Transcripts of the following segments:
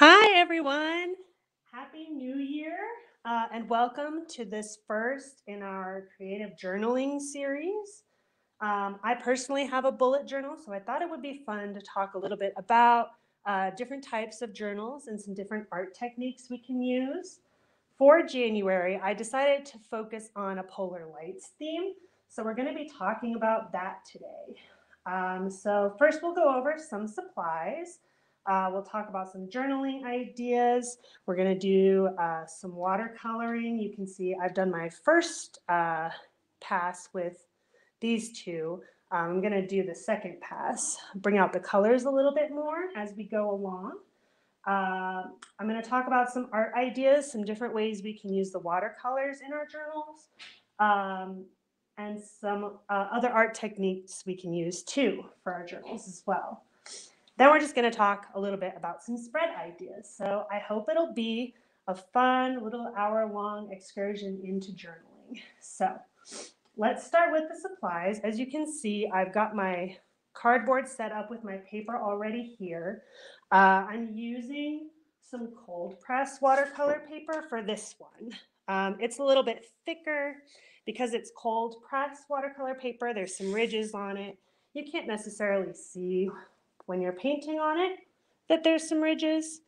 Hi, everyone. Happy New Year, uh, and welcome to this first in our creative journaling series. Um, I personally have a bullet journal, so I thought it would be fun to talk a little bit about uh, different types of journals and some different art techniques we can use. For January, I decided to focus on a polar lights theme, so we're going to be talking about that today. Um, so, first, we'll go over some supplies. Uh, we'll talk about some journaling ideas. We're going to do uh, some watercoloring. You can see I've done my first uh, pass with these two. Um, I'm going to do the second pass, bring out the colors a little bit more as we go along. Uh, I'm going to talk about some art ideas, some different ways we can use the watercolors in our journals, um, and some uh, other art techniques we can use too for our journals as well. Then we're just going to talk a little bit about some spread ideas. So I hope it'll be a fun little hour long excursion into journaling. So let's start with the supplies. As you can see, I've got my cardboard set up with my paper already here. Uh, I'm using some cold press watercolor paper for this one. Um, it's a little bit thicker because it's cold press watercolor paper. There's some ridges on it. You can't necessarily see when you're painting on it that there's some ridges.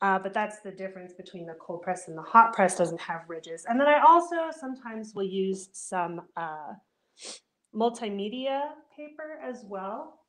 Uh, but that's the difference between the cold press and the hot press doesn't have ridges. And then I also sometimes will use some uh, multimedia paper as well,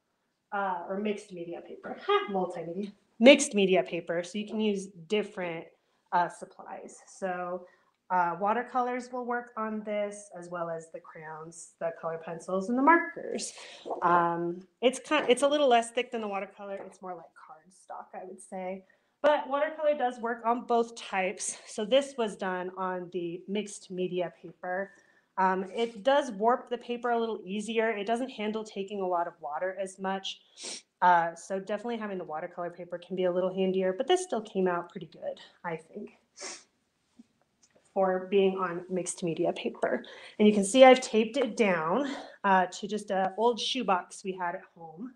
uh, or mixed media paper, multimedia, mixed media paper. So you can use different uh, supplies. So uh, watercolors will work on this as well as the crayons, the color pencils, and the markers. Um, it's kind of, it's a little less thick than the watercolor. It's more like cardstock, I would say. But watercolor does work on both types. So this was done on the mixed media paper. Um, it does warp the paper a little easier. It doesn't handle taking a lot of water as much. Uh, so definitely having the watercolor paper can be a little handier, but this still came out pretty good, I think for being on mixed media paper. And you can see I've taped it down uh, to just an old shoebox we had at home.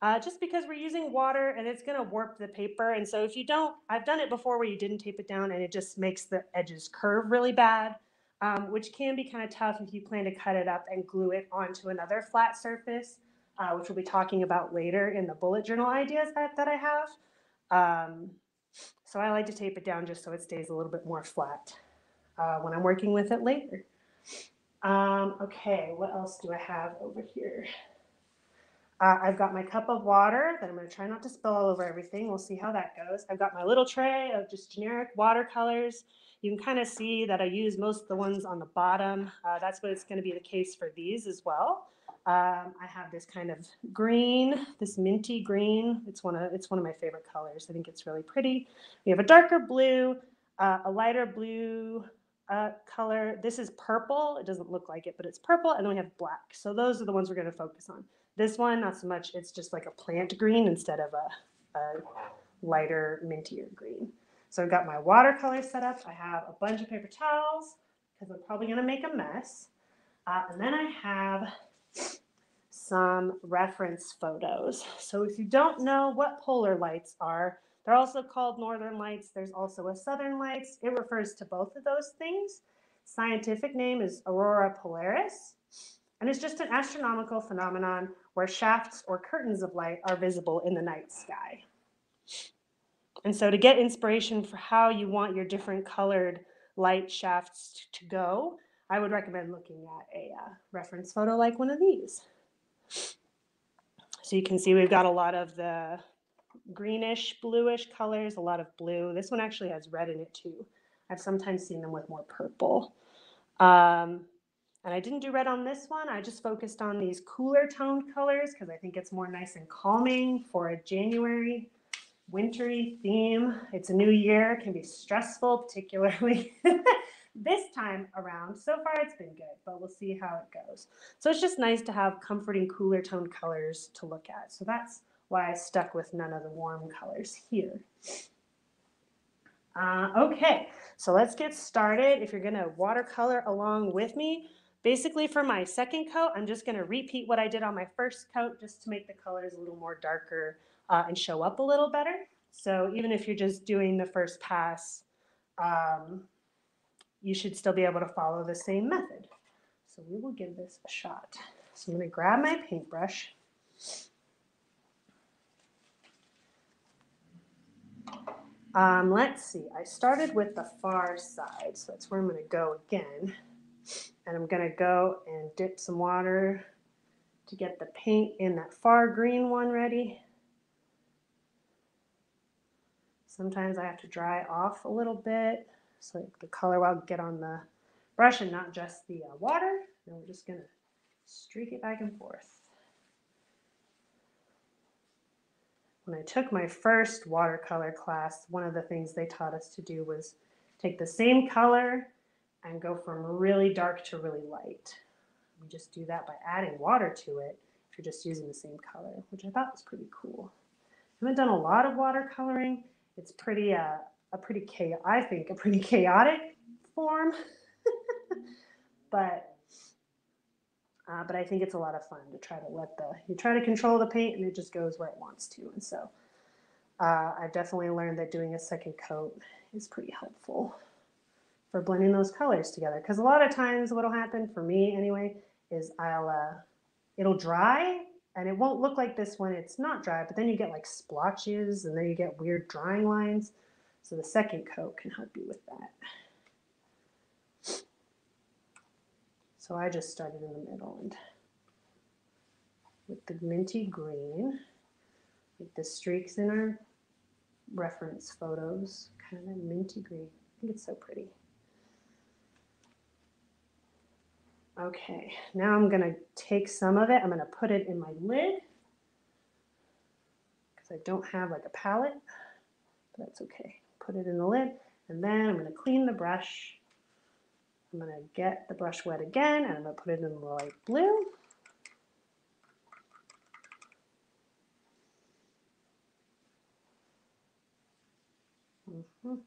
Uh, just because we're using water and it's going to warp the paper. And so if you don't, I've done it before where you didn't tape it down and it just makes the edges curve really bad, um, which can be kind of tough if you plan to cut it up and glue it onto another flat surface, uh, which we'll be talking about later in the bullet journal ideas that, that I have. Um, so I like to tape it down just so it stays a little bit more flat uh, when I'm working with it later. Um, okay, what else do I have over here? Uh, I've got my cup of water that I'm going to try not to spill all over everything. We'll see how that goes. I've got my little tray of just generic watercolors. You can kind of see that I use most of the ones on the bottom. Uh, that's what it's going to be the case for these as well. Um, I have this kind of green, this minty green. It's one of it's one of my favorite colors. I think it's really pretty. We have a darker blue, uh, a lighter blue uh, color. This is purple. It doesn't look like it, but it's purple. And then we have black. So those are the ones we're going to focus on. This one, not so much. It's just like a plant green instead of a, a lighter, mintier green. So I've got my watercolor set up. I have a bunch of paper towels because I'm probably going to make a mess. Uh, and then I have some reference photos. So if you don't know what polar lights are, they're also called northern lights. There's also a southern lights. It refers to both of those things. Scientific name is aurora polaris, and it's just an astronomical phenomenon where shafts or curtains of light are visible in the night sky. And so to get inspiration for how you want your different colored light shafts to go, I would recommend looking at a uh, reference photo like one of these. So you can see we've got a lot of the greenish, bluish colors, a lot of blue. This one actually has red in it too. I've sometimes seen them with more purple. Um, and I didn't do red on this one. I just focused on these cooler toned colors because I think it's more nice and calming for a January wintry theme. It's a new year, it can be stressful, particularly this time around. So far, it's been good, but we'll see how it goes. So it's just nice to have comforting, cooler toned colors to look at. So that's why I stuck with none of the warm colors here. Uh, okay, so let's get started. If you're going to watercolor along with me, basically for my second coat, I'm just going to repeat what I did on my first coat just to make the colors a little more darker uh, and show up a little better. So even if you're just doing the first pass, um, you should still be able to follow the same method. So we will give this a shot. So I'm going to grab my paintbrush. Um, let's see, I started with the far side, so that's where I'm going to go again. And I'm going to go and dip some water to get the paint in that far green one ready. Sometimes I have to dry off a little bit so the color will get on the brush and not just the uh, water. And we're just going to streak it back and forth. When I took my first watercolor class, one of the things they taught us to do was take the same color and go from really dark to really light. We just do that by adding water to it if you're just using the same color, which I thought was pretty cool. I haven't done a lot of watercoloring. It's pretty, uh, a pretty, chaotic, I think, a pretty chaotic form. but uh, but I think it's a lot of fun to try to let the, you try to control the paint and it just goes where it wants to. And so uh, I've definitely learned that doing a second coat is pretty helpful for blending those colors together. Because a lot of times what'll happen for me anyway is I'll, uh, it'll dry and it won't look like this when it's not dry, but then you get like splotches and then you get weird drying lines. So the second coat can help you with that. So I just started in the middle and with the minty green, with the streaks in our reference photos, kind of minty green. I think it's so pretty. Okay, now I'm going to take some of it. I'm going to put it in my lid because I don't have like a palette, but that's okay. Put it in the lid and then I'm going to clean the brush I'm going to get the brush wet again and I'm going to put it in the light blue. Mm -hmm.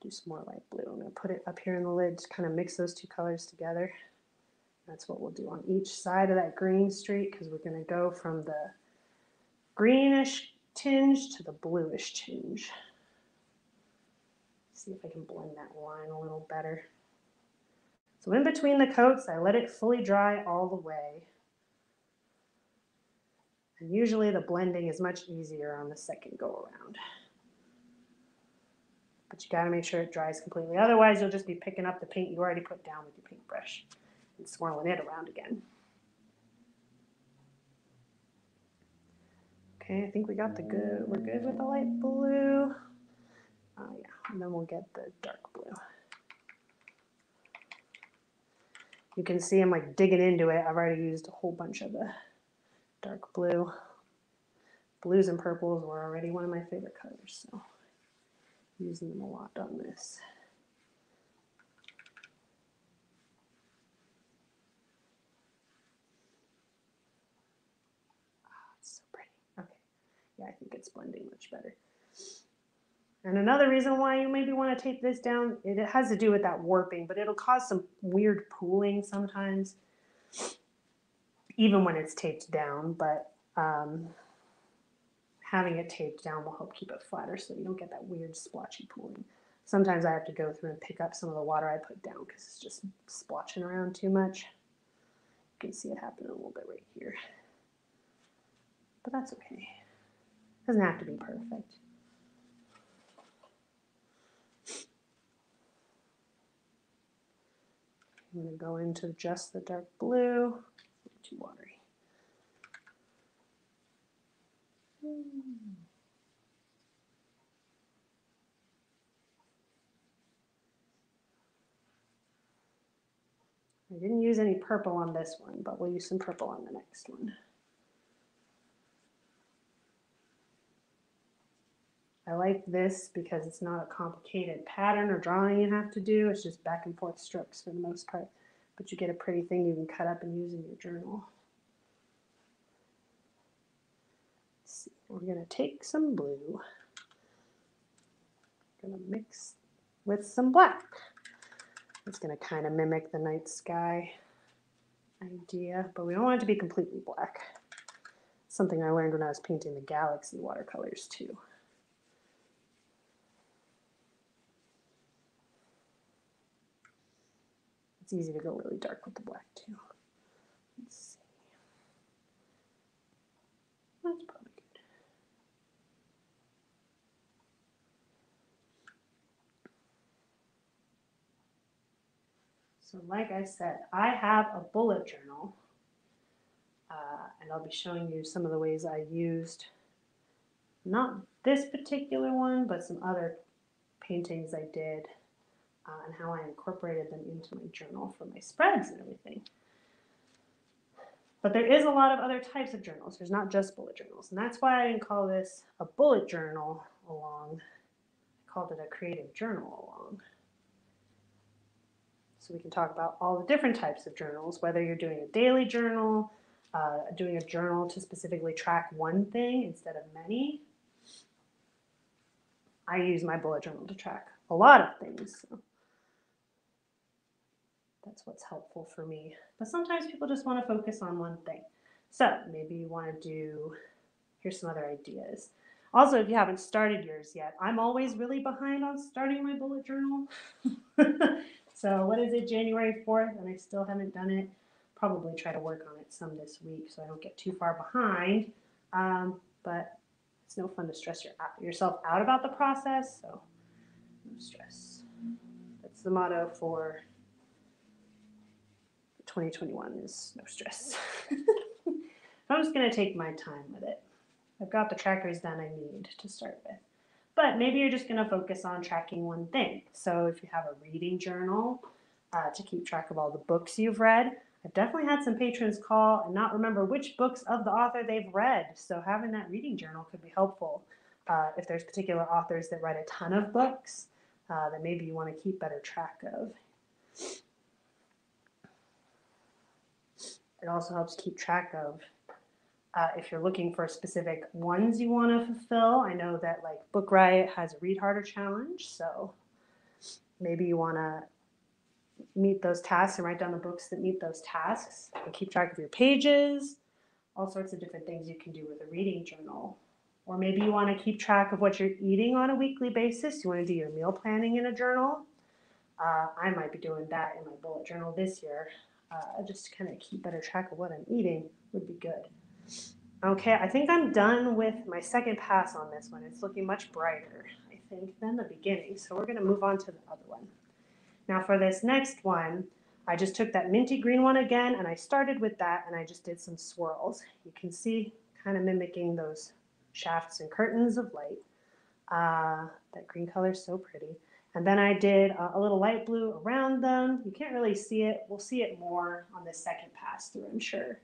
Do some more light blue. I'm going to put it up here in the lid to kind of mix those two colors together. That's what we'll do on each side of that green streak because we're going to go from the greenish tinge to the bluish tinge see if I can blend that line a little better. So in between the coats, I let it fully dry all the way. And usually the blending is much easier on the second go around. But you gotta make sure it dries completely. Otherwise, you'll just be picking up the paint you already put down with your paintbrush and swirling it around again. Okay, I think we got the good, we're good with the light blue. Oh yeah and then we'll get the dark blue. You can see I'm like digging into it. I've already used a whole bunch of the dark blue. Blues and purples were already one of my favorite colors, so using them a lot on this. Oh, it's so pretty. Okay. Yeah, I think it's blending much better. And another reason why you maybe want to tape this down, it has to do with that warping, but it'll cause some weird pooling sometimes, even when it's taped down. But um, having it taped down will help keep it flatter so you don't get that weird splotchy pooling. Sometimes I have to go through and pick up some of the water I put down because it's just splotching around too much. You can see it happening a little bit right here. But that's okay. Doesn't have to be perfect. I'm going to go into just the dark blue, too watery. I didn't use any purple on this one, but we'll use some purple on the next one. I like this because it's not a complicated pattern or drawing you have to do. It's just back and forth strokes for the most part. But you get a pretty thing you can cut up and use in your journal. See. We're going to take some blue. Going to mix with some black. It's going to kind of mimic the night sky idea, but we don't want it to be completely black. Something I learned when I was painting the Galaxy watercolors too. It's easy to go really dark with the black too. Let's see. That's probably good. So like I said, I have a bullet journal uh, and I'll be showing you some of the ways I used not this particular one, but some other paintings I did uh, and how I incorporated them into my journal for my spreads and everything. But there is a lot of other types of journals. There's not just bullet journals. And that's why I didn't call this a bullet journal along. I called it a creative journal along. So we can talk about all the different types of journals, whether you're doing a daily journal, uh, doing a journal to specifically track one thing instead of many. I use my bullet journal to track a lot of things. So that's what's helpful for me. But sometimes people just want to focus on one thing. So maybe you want to do, here's some other ideas. Also, if you haven't started yours yet, I'm always really behind on starting my bullet journal. so what is it, January 4th, and I still haven't done it. Probably try to work on it some this week so I don't get too far behind. Um, but it's no fun to stress your, yourself out about the process, so no stress. That's the motto for 2021 is no stress. I'm just going to take my time with it. I've got the trackers done I need to start with. But maybe you're just going to focus on tracking one thing. So if you have a reading journal uh, to keep track of all the books you've read, I've definitely had some patrons call and not remember which books of the author they've read. So having that reading journal could be helpful. Uh, if there's particular authors that write a ton of books, uh, that maybe you want to keep better track of. It also helps keep track of uh, if you're looking for specific ones you want to fulfill. I know that like Book Riot has a Read Harder challenge, so maybe you want to meet those tasks and write down the books that meet those tasks and keep track of your pages. All sorts of different things you can do with a reading journal. Or maybe you want to keep track of what you're eating on a weekly basis. You want to do your meal planning in a journal. Uh, I might be doing that in my bullet journal this year uh, just to kind of keep better track of what I'm eating would be good. Okay, I think I'm done with my second pass on this one. It's looking much brighter, I think, than the beginning. So we're gonna move on to the other one. Now for this next one, I just took that minty green one again and I started with that and I just did some swirls. You can see kind of mimicking those shafts and curtains of light. Uh, that green color is so pretty. And then I did a, little light blue around them. You can't really see it. We'll see it more on the second pass through, I'm sure.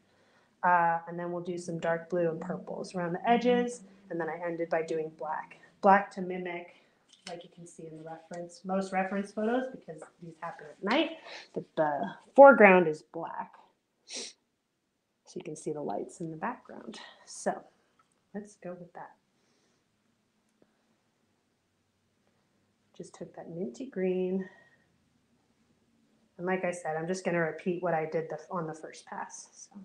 Uh, and then we'll do some dark blue and purples around the edges. And then I ended by doing black. Black to mimic, like you can see in the reference, most reference photos, because these happen at night, the, the foreground is black. So you can see the lights in the background. So let's go with that. Just took that minty green. And like I said, I'm just going to repeat what I did the, on the first pass. So.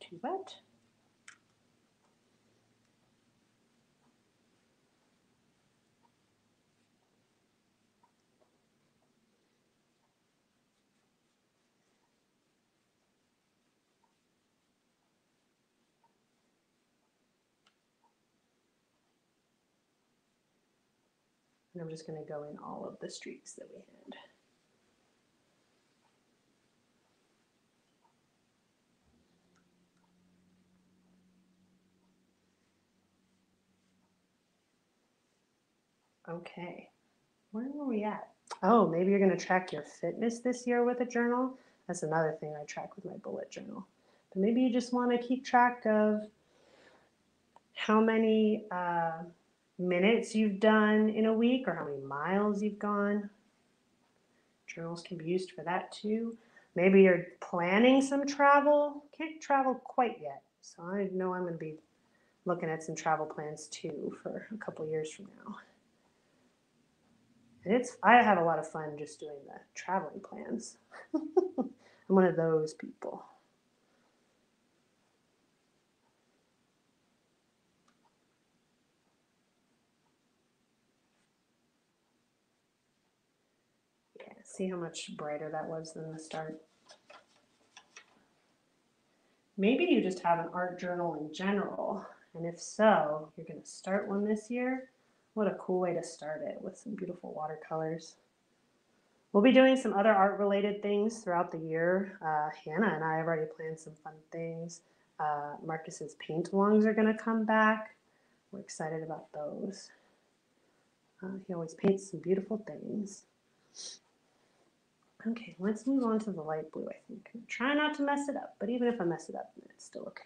Too wet. And I'm just going to go in all of the streaks that we had. Okay, where were we at? Oh, maybe you're going to track your fitness this year with a journal. That's another thing I track with my bullet journal. But maybe you just want to keep track of how many uh, minutes you've done in a week or how many miles you've gone. Journals can be used for that too. Maybe you're planning some travel. Can't travel quite yet. So I know I'm going to be looking at some travel plans too for a couple years from now. And it's I have a lot of fun just doing the traveling plans. I'm one of those people. Yeah, see how much brighter that was than the start. Maybe you just have an art journal in general, and if so, you're going to start one this year. What a cool way to start it with some beautiful watercolors. We'll be doing some other art related things throughout the year. Uh, Hannah and I have already planned some fun things. Uh, Marcus's paint alongs are going to come back. We're excited about those. Uh, he always paints some beautiful things. Okay, let's move on to the light blue, I think. Try not to mess it up, but even if I mess it up, it's still okay.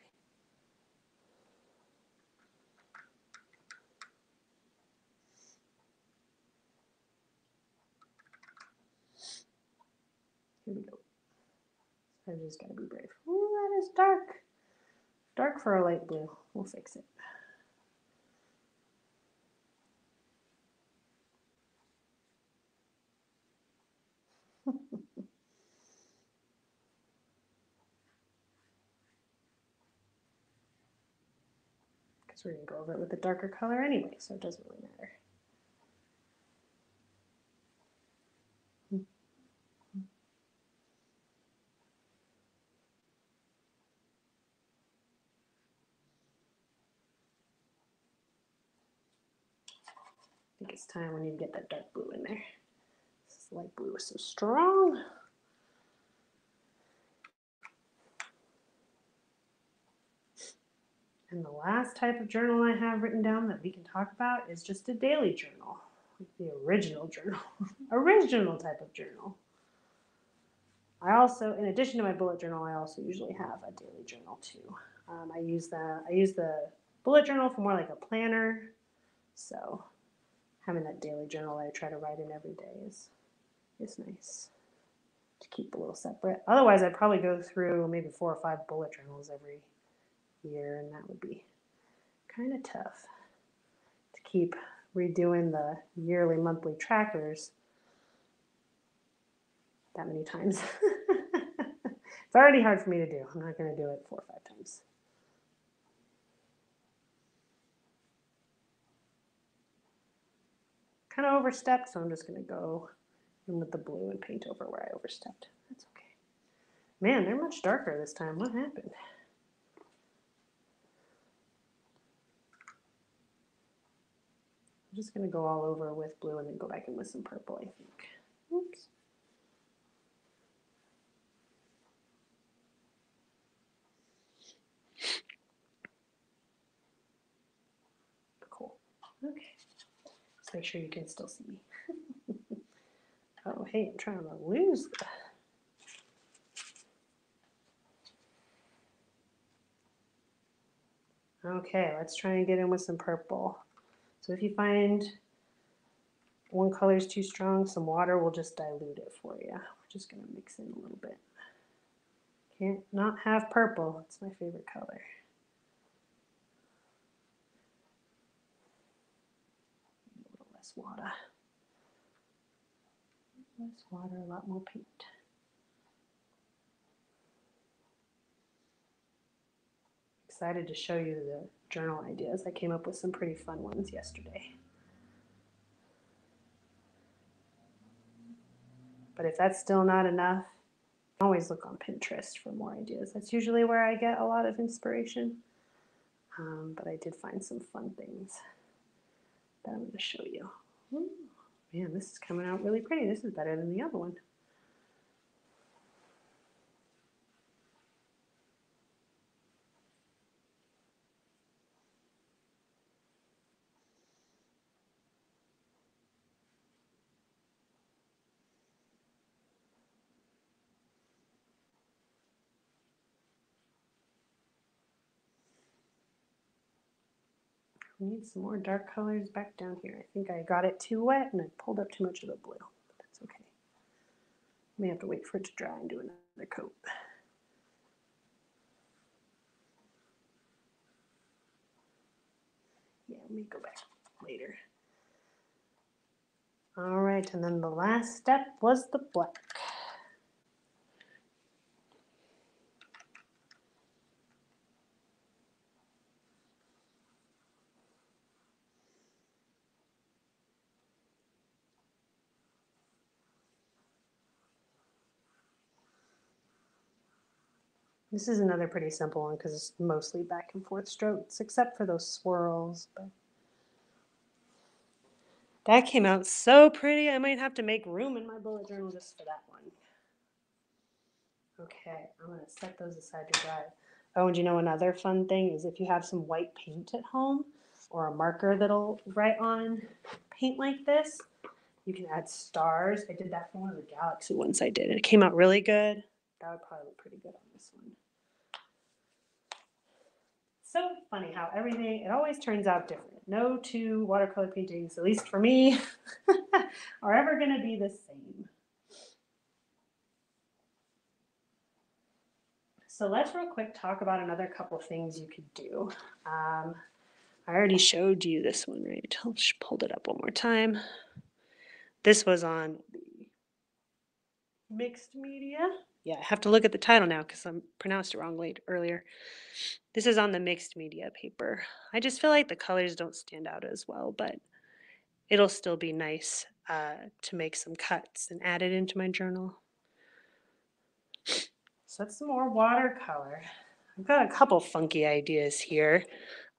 Here we go. I just gotta be brave. Oh, that is dark. Dark for a light blue. We'll fix it. We're gonna go over it with a darker color anyway, so it doesn't really matter. I think it's time when you get that dark blue in there. This light blue is so strong. And the last type of journal I have written down that we can talk about is just a daily journal, like the original journal, original type of journal. I also, in addition to my bullet journal, I also usually have a daily journal too. Um, I use the I use the bullet journal for more like a planner, so having that daily journal that I try to write in every day is is nice to keep a little separate. Otherwise, I'd probably go through maybe four or five bullet journals every year, and that would be kind of tough to keep redoing the yearly, monthly trackers that many times. it's already hard for me to do. I'm not going to do it four or five times. kind of overstepped, so I'm just going to go in with the blue and paint over where I overstepped. That's okay. Man, they're much darker this time. What happened? I'm just going to go all over with blue and then go back in with some purple, I think. Oops. Cool. Okay make sure you can still see me. oh, hey, I'm trying to lose. Okay, let's try and get in with some purple. So if you find one color is too strong, some water will just dilute it for you. We're just going to mix in a little bit. Can't not have purple. It's my favorite color. A little less water. Less water, a lot more paint. Excited to show you the journal ideas. I came up with some pretty fun ones yesterday. But if that's still not enough, always look on Pinterest for more ideas. That's usually where I get a lot of inspiration. Um, but I did find some fun things that I'm going to show you. Ooh, man, this is coming out really pretty. This is better than the other one. Need some more dark colors back down here. I think I got it too wet and I pulled up too much of the blue, that's okay. May have to wait for it to dry and do another coat. Yeah, let me go back later. All right. right, and then the last step was the black. This is another pretty simple one because it's mostly back and forth strokes, except for those swirls. But that came out so pretty. I might have to make room in my bullet journal just for that one. Okay, I'm gonna set those aside to dry. Oh, and you know another fun thing is if you have some white paint at home or a marker that'll write on paint like this, you can add stars. I did that for one of the galaxy ones I did, and it came out really good. That would probably look pretty good on this one. So funny how everything, it always turns out different. No two watercolor paintings, at least for me, are ever going to be the same. So let's real quick talk about another couple things you could do. Um, I already showed you this one, right? I'll just pulled it up one more time. This was on the mixed media. Yeah, I have to look at the title now because I pronounced it wrong late earlier. This is on the mixed media paper. I just feel like the colors don't stand out as well, but it'll still be nice uh, to make some cuts and add it into my journal. So that's some more watercolor. I've got a couple funky ideas here.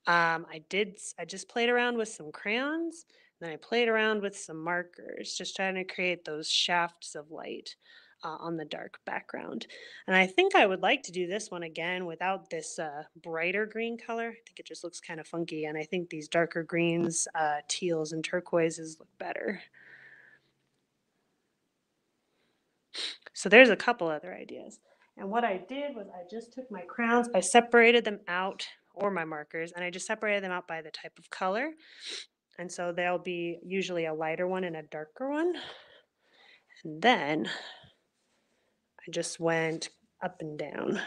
Um, I did, I just played around with some crayons, and then I played around with some markers, just trying to create those shafts of light uh, on the dark background. And I think I would like to do this one again without this uh, brighter green color. I think it just looks kind of funky. And I think these darker greens, uh, teals and turquoises look better. So there's a couple other ideas. And what I did was I just took my crowns, I separated them out, or my markers, and I just separated them out by the type of color. And so there'll be usually a lighter one and a darker one. And then I just went up and down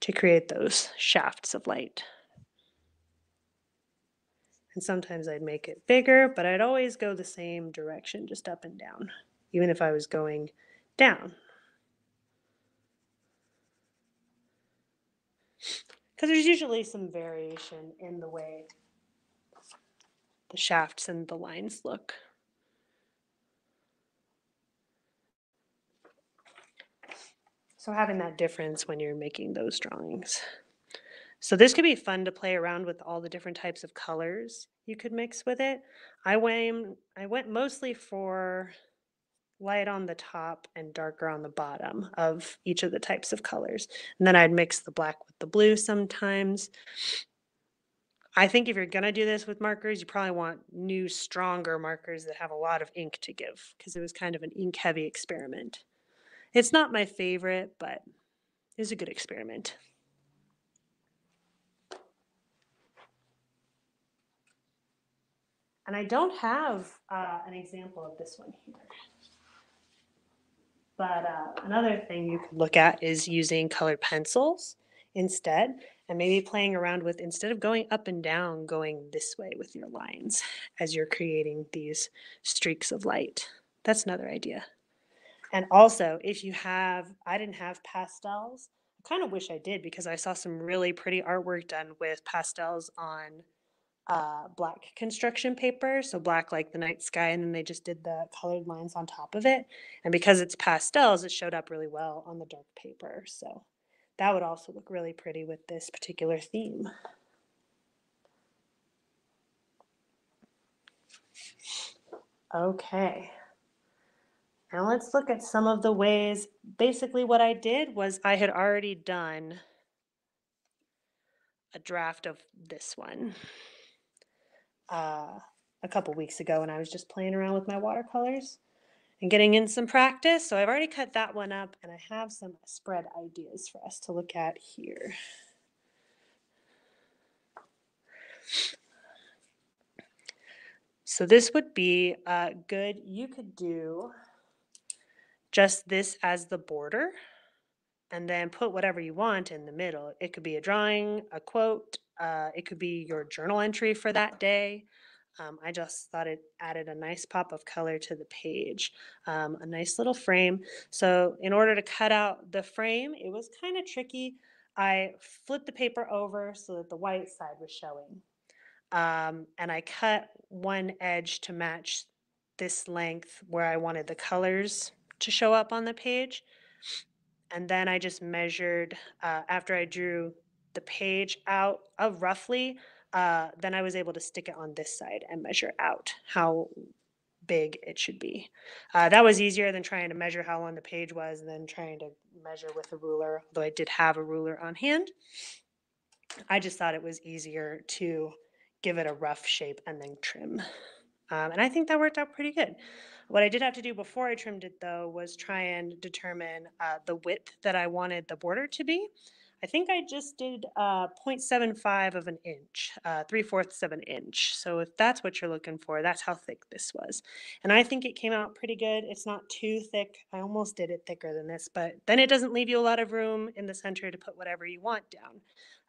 to create those shafts of light. And sometimes I'd make it bigger, but I'd always go the same direction, just up and down, even if I was going down. Because there's usually some variation in the way the shafts and the lines look. So having that difference when you're making those drawings. So this could be fun to play around with all the different types of colors you could mix with it. I went, I went mostly for light on the top and darker on the bottom of each of the types of colors. And then I'd mix the black with the blue sometimes. I think if you're going to do this with markers, you probably want new, stronger markers that have a lot of ink to give because it was kind of an ink heavy experiment. It's not my favorite, but it's a good experiment. And I don't have uh, an example of this one here. But uh, another thing you could look at is using colored pencils instead, and maybe playing around with, instead of going up and down, going this way with your lines as you're creating these streaks of light. That's another idea. And also, if you have, I didn't have pastels. I kind of wish I did because I saw some really pretty artwork done with pastels on uh, black construction paper. So black like the night sky, and then they just did the colored lines on top of it. And because it's pastels, it showed up really well on the dark paper. So that would also look really pretty with this particular theme. Okay. Now let's look at some of the ways. Basically, what I did was I had already done a draft of this one uh, a couple weeks ago, and I was just playing around with my watercolors and getting in some practice. So I've already cut that one up, and I have some spread ideas for us to look at here. So this would be uh, good. You could do just this as the border and then put whatever you want in the middle. It could be a drawing, a quote, uh, it could be your journal entry for that day. Um, I just thought it added a nice pop of color to the page, um, a nice little frame. So in order to cut out the frame, it was kind of tricky. I flipped the paper over so that the white side was showing. Um, and I cut one edge to match this length where I wanted the colors to show up on the page. And then I just measured, uh, after I drew the page out of roughly, uh, then I was able to stick it on this side and measure out how big it should be. Uh, that was easier than trying to measure how long the page was and then trying to measure with a ruler, though I did have a ruler on hand. I just thought it was easier to give it a rough shape and then trim. Um, and I think that worked out pretty good. What I did have to do before I trimmed it though was try and determine uh, the width that I wanted the border to be. I think I just did uh, 0.75 of an inch, uh, 3 fourths of an inch. So if that's what you're looking for, that's how thick this was. And I think it came out pretty good. It's not too thick. I almost did it thicker than this, but then it doesn't leave you a lot of room in the center to put whatever you want down.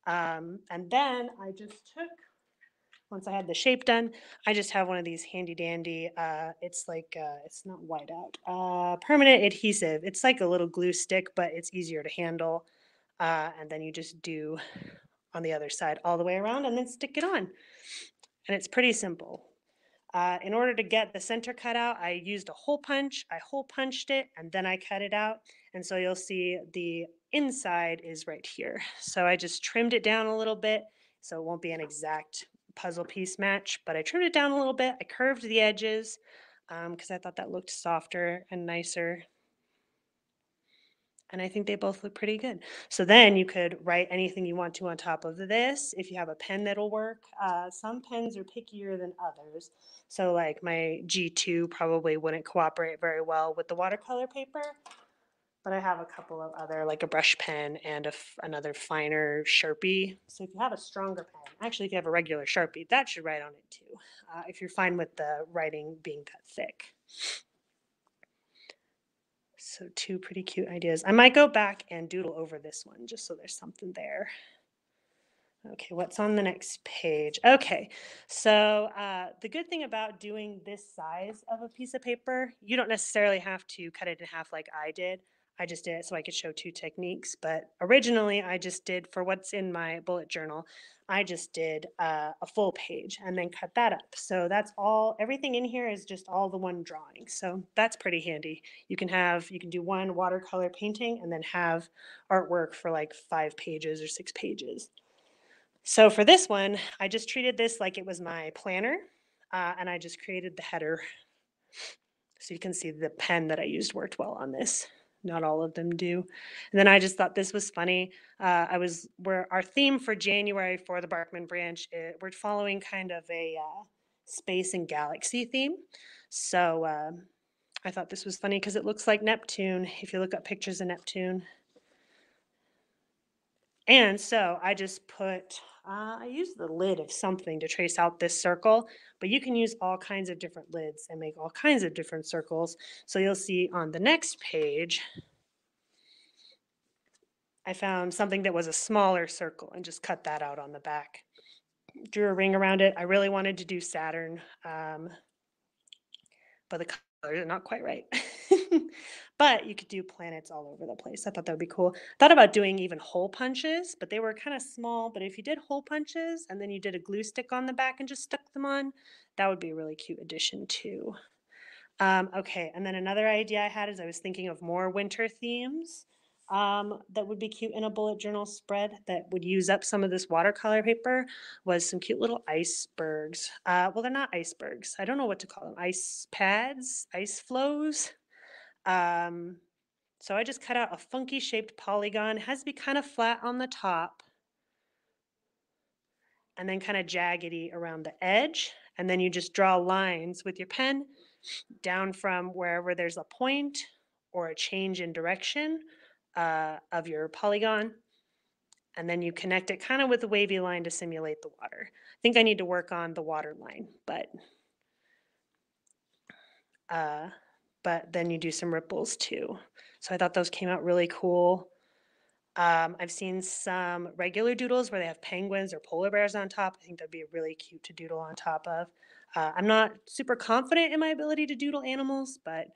Um, and then I just took once I had the shape done, I just have one of these handy dandy, uh, it's like, uh, it's not white out, uh, permanent adhesive. It's like a little glue stick, but it's easier to handle. Uh, and then you just do on the other side all the way around and then stick it on. And it's pretty simple. Uh, in order to get the center cut out, I used a hole punch. I hole punched it and then I cut it out. And so you'll see the inside is right here. So I just trimmed it down a little bit so it won't be an exact puzzle piece match, but I trimmed it down a little bit. I curved the edges because um, I thought that looked softer and nicer. And I think they both look pretty good. So then you could write anything you want to on top of this. If you have a pen that'll work, uh, some pens are pickier than others. So like my G2 probably wouldn't cooperate very well with the watercolor paper but I have a couple of other, like a brush pen and a f- another finer Sharpie. So if you have a stronger pen, actually, if you have a regular Sharpie, that should write on it too, uh, if you're fine with the writing being that thick. So two pretty cute ideas. I might go back and doodle over this one just so there's something there. Okay, what's on the next page? Okay, so uh, the good thing about doing this size of a piece of paper, you don't necessarily have to cut it in half like I did. I just did it so I could show two techniques. But originally, I just did for what's in my bullet journal, I just did uh, a full page and then cut that up. So that's all, everything in here is just all the one drawing. So that's pretty handy. You can have, you can do one watercolor painting and then have artwork for like five pages or six pages. So for this one, I just treated this like it was my planner uh, and I just created the header. So you can see the pen that I used worked well on this not all of them do. And then I just thought this was funny. Uh, I was where our theme for January for the Barkman branch, it, we're following kind of a uh, space and galaxy theme. So uh, I thought this was funny because it looks like Neptune if you look up pictures of Neptune. And so I just put, uh, I used the lid of something to trace out this circle, but you can use all kinds of different lids and make all kinds of different circles. So you'll see on the next page, I found something that was a smaller circle and just cut that out on the back. Drew a ring around it. I really wanted to do Saturn, um, but the colors are not quite right. but you could do planets all over the place. I thought that would be cool. Thought about doing even hole punches, but they were kind of small. But if you did hole punches and then you did a glue stick on the back and just stuck them on, that would be a really cute addition too. Um, okay, and then another idea I had is I was thinking of more winter themes um, that would be cute in a bullet journal spread that would use up some of this watercolor paper was some cute little icebergs. Uh, well, they're not icebergs. I don't know what to call them. Ice pads, ice floes. Um, so I just cut out a funky shaped polygon. It has to be kind of flat on the top and then kind of jaggedy around the edge. And then you just draw lines with your pen down from wherever there's a point or a change in direction uh, of your polygon. And then you connect it kind of with a wavy line to simulate the water. I think I need to work on the water line, but uh, but then you do some ripples too. So I thought those came out really cool. Um, I've seen some regular doodles where they have penguins or polar bears on top. I think that'd be really cute to doodle on top of. Uh, I'm not super confident in my ability to doodle animals, but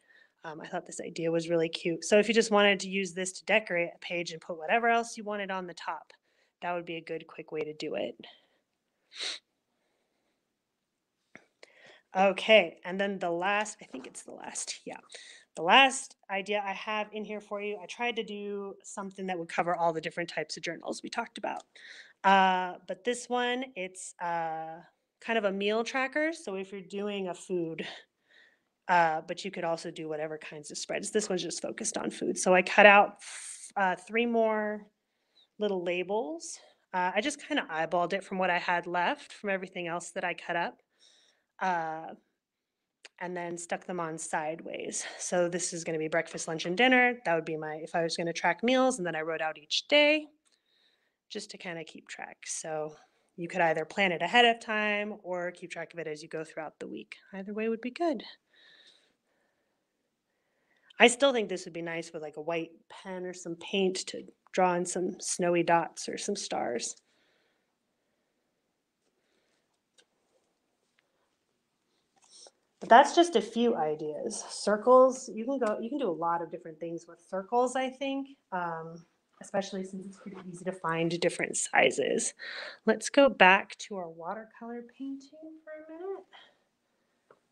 um, I thought this idea was really cute. So if you just wanted to use this to decorate a page and put whatever else you wanted on the top, that would be a good quick way to do it. Okay, and then the last, I think it's the last, yeah. The last idea I have in here for you, I tried to do something that would cover all the different types of journals we talked about. Uh, but this one, it's uh, kind of a meal tracker. So if you're doing a food, uh, but you could also do whatever kinds of spreads. This one's just focused on food. So I cut out uh, three more little labels. Uh, I just kind of eyeballed it from what I had left from everything else that I cut up uh, and then stuck them on sideways. So this is going to be breakfast, lunch, and dinner. That would be my, if I was going to track meals, and then I wrote out each day just to kind of keep track. So you could either plan it ahead of time or keep track of it as you go throughout the week. Either way would be good. I still think this would be nice with like a white pen or some paint to draw in some snowy dots or some stars. But that's just a few ideas. Circles, you can go, you can do a lot of different things with circles, I think, um, especially since it's pretty easy to find different sizes. Let's go back to our watercolor painting for a minute.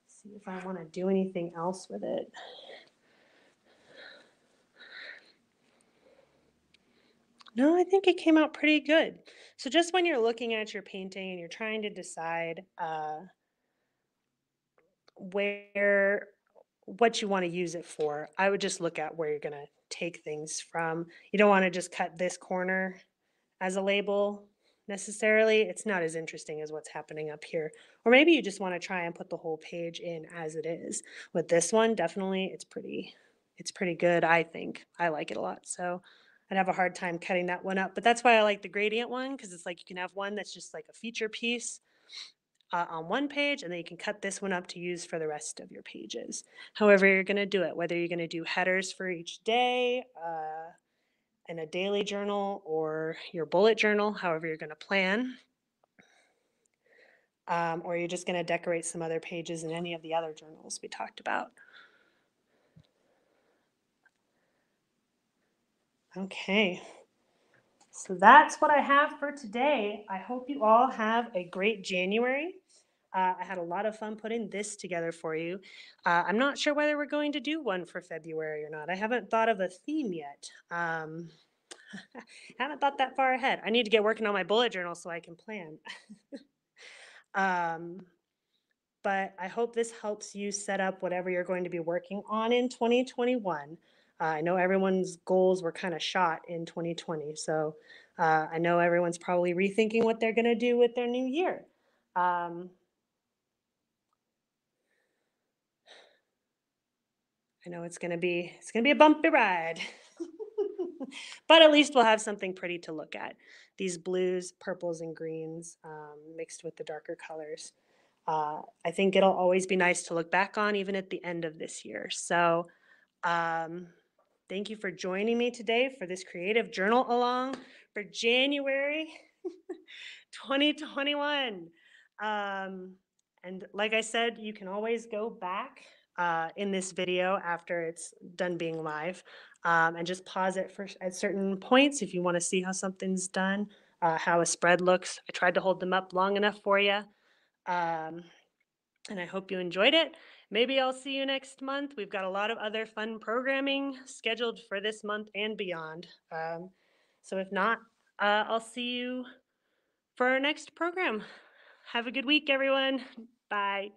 See if I want to do anything else with it. No, I think it came out pretty good. So just when you're looking at your painting and you're trying to decide uh, where what you want to use it for. I would just look at where you're going to take things from. You don't want to just cut this corner as a label necessarily. It's not as interesting as what's happening up here. Or maybe you just want to try and put the whole page in as it is. With this one, definitely it's pretty it's pretty good, I think. I like it a lot. So I'd have a hard time cutting that one up. But that's why I like the gradient one because it's like you can have one that's just like a feature piece uh, on one page, and then you can cut this one up to use for the rest of your pages. However you're going to do it, whether you're going to do headers for each day, uh, in a daily journal, or your bullet journal, however you're going to plan. Um, or you're just going to decorate some other pages in any of the other journals we talked about. Okay. So that's what I have for today. I hope you all have a great January. Uh, I had a lot of fun putting this together for you. Uh, I'm not sure whether we're going to do one for February or not. I haven't thought of a theme yet. Um, haven't thought that far ahead. I need to get working on my bullet journal so I can plan. um, but I hope this helps you set up whatever you're going to be working on in 2021. Uh, I know everyone's goals were kind of shot in 2020. So uh, I know everyone's probably rethinking what they're going to do with their new year. Um, I know it's going to be it's going to be a bumpy ride. but at least we'll have something pretty to look at. These blues, purples, and greens um, mixed with the darker colors. Uh, I think it'll always be nice to look back on, even at the end of this year. So, um, thank you for joining me today for this creative journal along for January 2021. Um, and like I said, you can always go back uh, in this video after it's done being live um, and just pause it for at certain points if you want to see how something's done, uh, how a spread looks. I tried to hold them up long enough for you. Um, and I hope you enjoyed it. Maybe I'll see you next month. We've got a lot of other fun programming scheduled for this month and beyond. Um, so if not, uh, I'll see you for our next program. Have a good week, everyone. Bye.